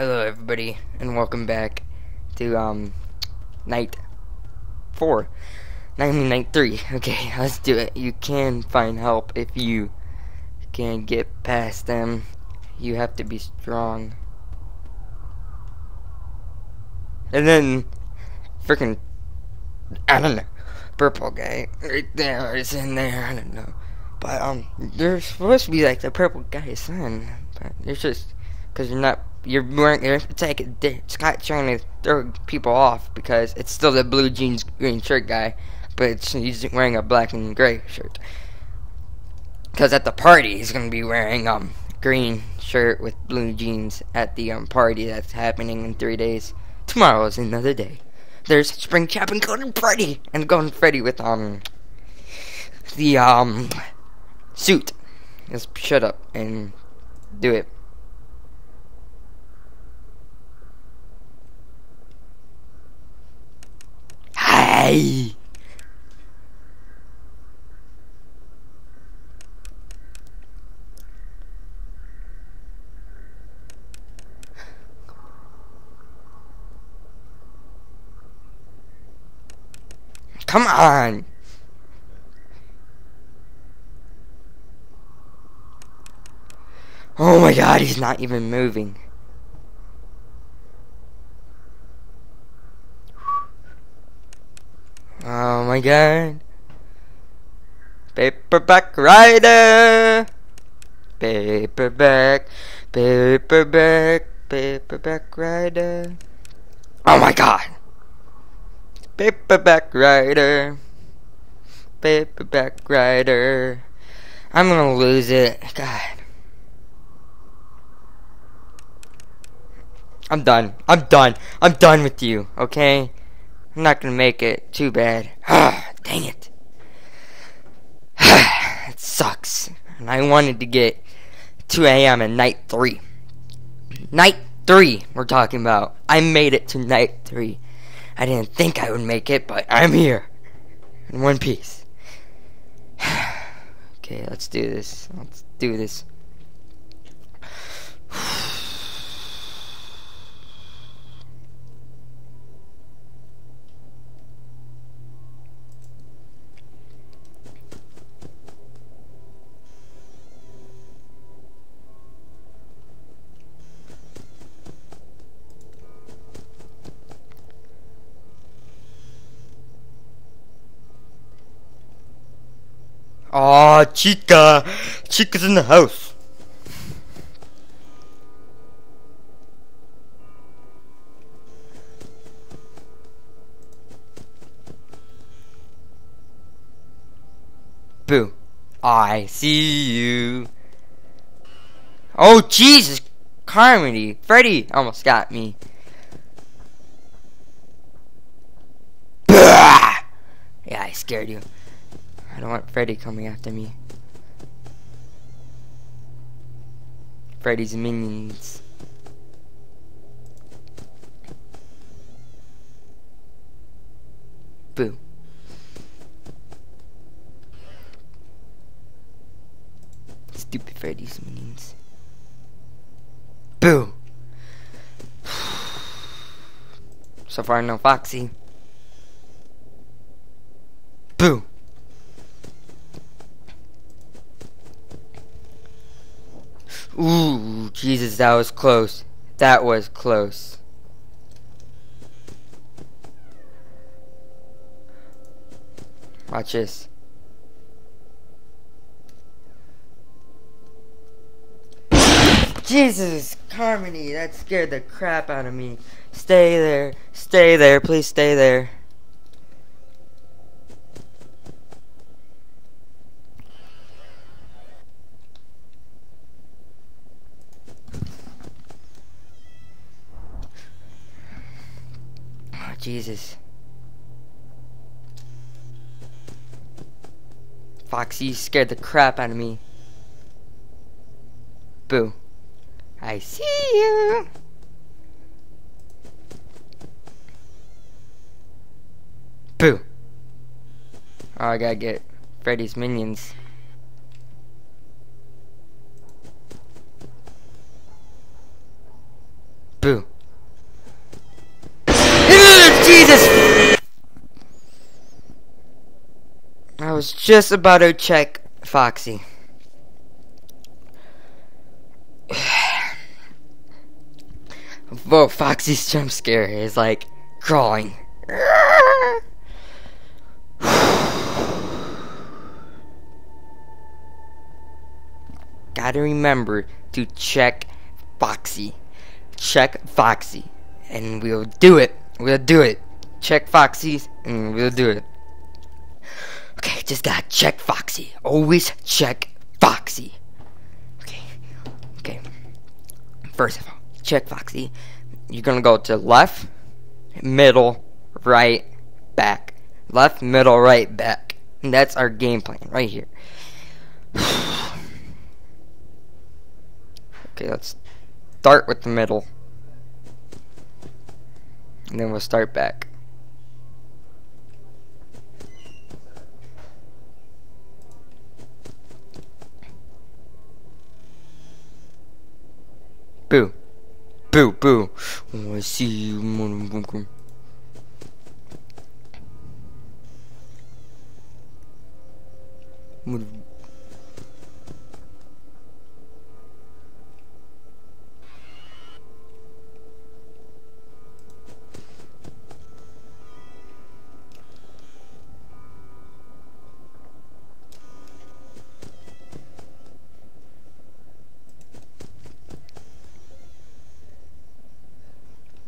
Hello everybody and welcome back to um night four. I mean night three. Okay, let's do it. You can find help if you can get past them. You have to be strong. And then freaking I don't know. Purple guy right there is in there, I don't know. But um they're supposed to be like the purple guy's son. But it's just because you're not you're wearing it's like Scott trying to throw people off because it's still the blue jeans green shirt guy, but he's wearing a black and gray shirt. Because at the party he's gonna be wearing um green shirt with blue jeans at the um party that's happening in three days. Tomorrow is another day. There's Springtrap and Golden and Golden Freddy with um the um suit. Just shut up and do it. Hey! Come on! Oh my god, he's not even moving. Oh my god. Paperback Rider! Paperback, paperback, paperback rider. Oh my god! Paperback rider. Paperback rider. I'm gonna lose it. God. I'm done. I'm done. I'm done with you, okay? I'm not gonna make it. Too bad. Ah, dang it. it sucks. And I wanted to get 2 a.m. and night 3. Night 3, we're talking about. I made it to night 3. I didn't think I would make it, but I'm here. In one piece. okay, let's do this. Let's do this. Aw, Chica! Chica's in the house. Boo. I see you. Oh, Jesus! Carmody! Freddy almost got me. Yeah, I scared you. I don't want Freddy coming after me. Freddy's minions. Boo. Stupid Freddy's minions. Boo. So far, no Foxy. Boo. Ooh, Jesus, that was close. That was close. Watch this. Jesus, Carmody, that scared the crap out of me. Stay there. Stay there. Please stay there. Jesus. Foxy you scared the crap out of me. Boo. I see you. Boo. Oh, I gotta get Freddy's minions. Boo. I was just about to check Foxy. Whoa, Foxy's jump scare is like crawling. Gotta remember to check Foxy. Check Foxy. And we'll do it. We'll do it. Check Foxy and we'll do it. Okay, just gotta check Foxy. Always check Foxy. Okay. Okay. First of all, check Foxy. You're gonna go to left, middle, right, back. Left, middle, right, back. And that's our game plan right here. okay, let's start with the middle. And then we'll start back. Boo. Boo, boo. Oh, I see you, motherfucker.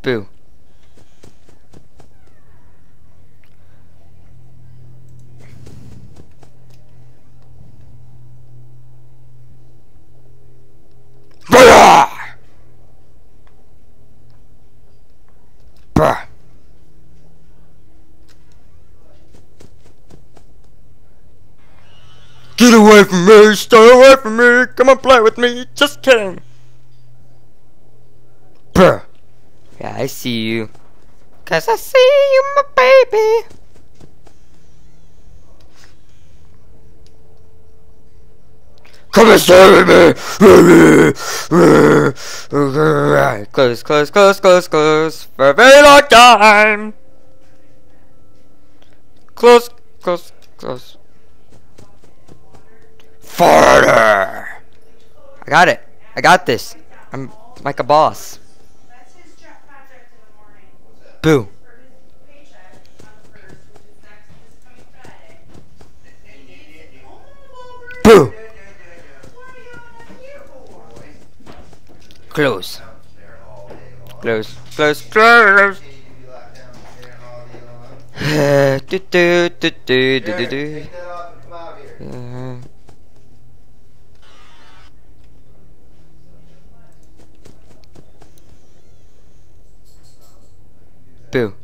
Boo. Get away from me! Stay away from me! Come and play with me! Just kidding! Bruh. Yeah, I see you. Cause I see you, my baby. Come and with me. Close, close, close, close, close. For a very long time. Close, close, close. Farther. I got it. I got this. I'm like a boss. Boo. What are you on here for? Close. Close. Close. Close. do, do, do, do, do, do, do. Boo.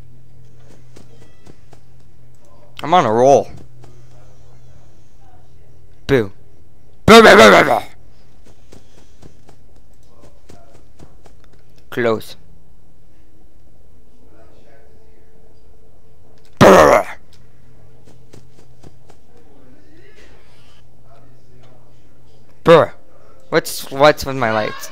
I'm on a roll. Boo. Boo, boo, boo, boo, boo. Close. Brr. What's what's with my lights?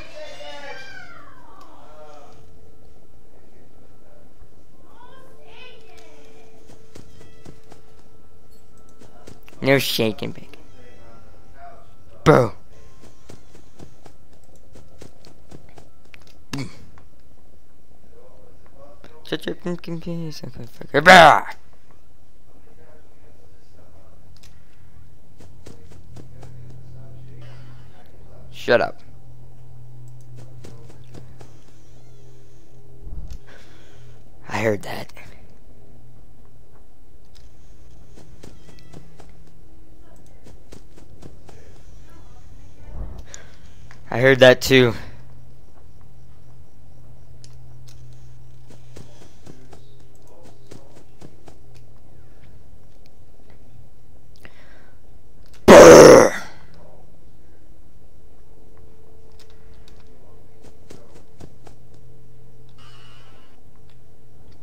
No shaking, big. Boo. Shut your confused. Brr. Shut up. I heard that. I heard that too.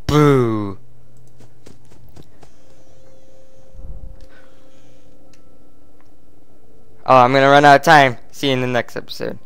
Boo. Oh, I'm gonna run out of time. See you in the next episode.